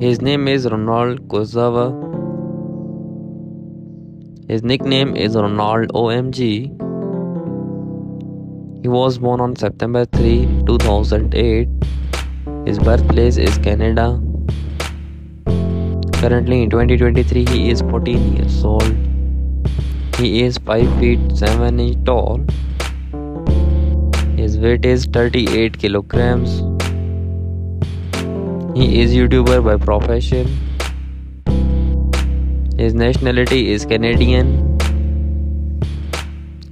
His name is Ronald Kozawa. His nickname is Ronald OMG. He was born on September 3, 2008. His birthplace is Canada. Currently in 2023 he is 14 years old. He is 5 feet 7 inches tall. His weight is 38 kilograms. He is YouTuber by profession. His nationality is Canadian.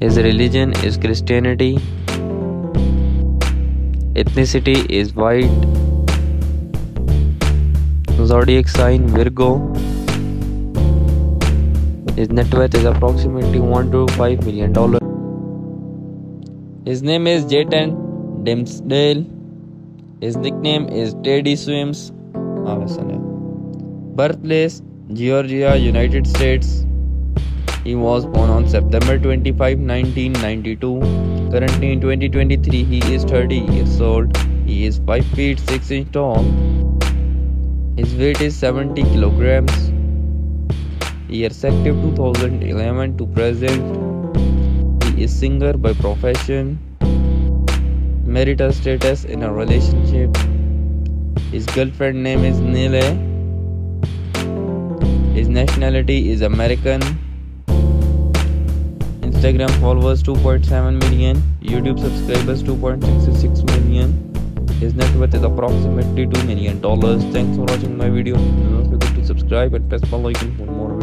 His religion is Christianity. Ethnicity is white. Zodiac sign Virgo. His net worth is approximately 1 to 5 million dollars. His name is Jaten Dimsdale. His nickname is Teddy Swims. Birthplace Georgia, United States. He was born on September 25, 1992. Currently in 2023, he is 30 years old. He is 5 feet 6 inch tall. His weight is 70 kilograms. Years active 2011 to present. He is singer by profession. Marital status in a relationship. His girlfriend name is Nile. His nationality is American. Instagram followers 2.7 million. YouTube subscribers 2.66 million. His net worth is approximately $2 million. Thanks for watching my video. Do not forget to subscribe and press bell icon for more.